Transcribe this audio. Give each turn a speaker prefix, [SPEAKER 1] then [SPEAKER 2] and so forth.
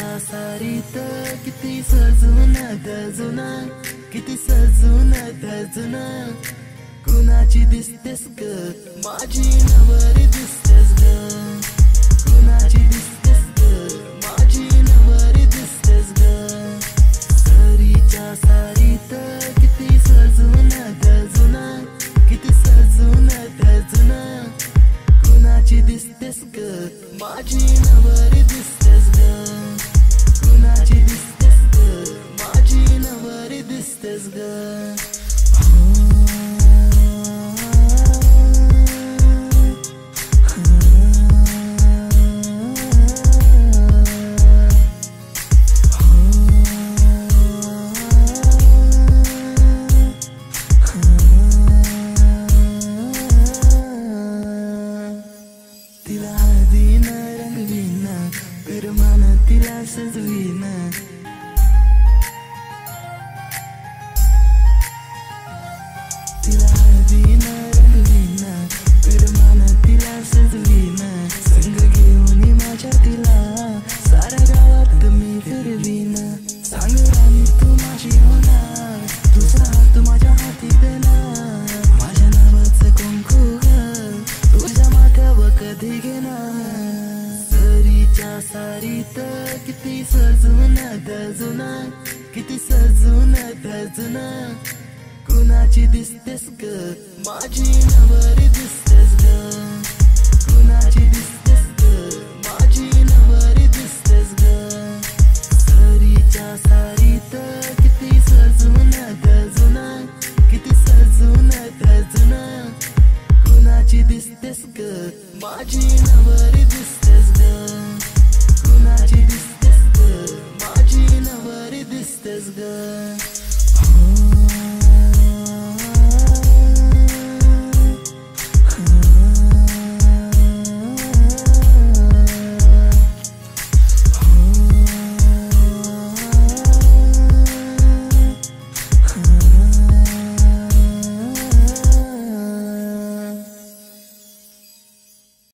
[SPEAKER 1] सारीत किती सजून धजून किती सजून धजून कुणाची दिसतेस ग? माझी नवरी दिसतेस ग. कुणाची दिसतेस ग? माझी नवरी दिसतेस ग. सरीच्या सारीत किती सजून धजून किती सजून धजून कुणाची दिसतेस ग? माझी नवरी दिसतेस ग. तिला हळदीन रंगवीन विरमान तिला सारीत किती सजून दजुना किती सजून दजुना कुणाची दिसतेस ग? माझी नवरी दिसतेस ग. कुणाची दिसतेस ग? माझी नवरी दिसतेस ग. सरीच्या सारीत किती सजून दजुना किती सजून दजुना कुणाची दिसतेस ग? माझी कुणाची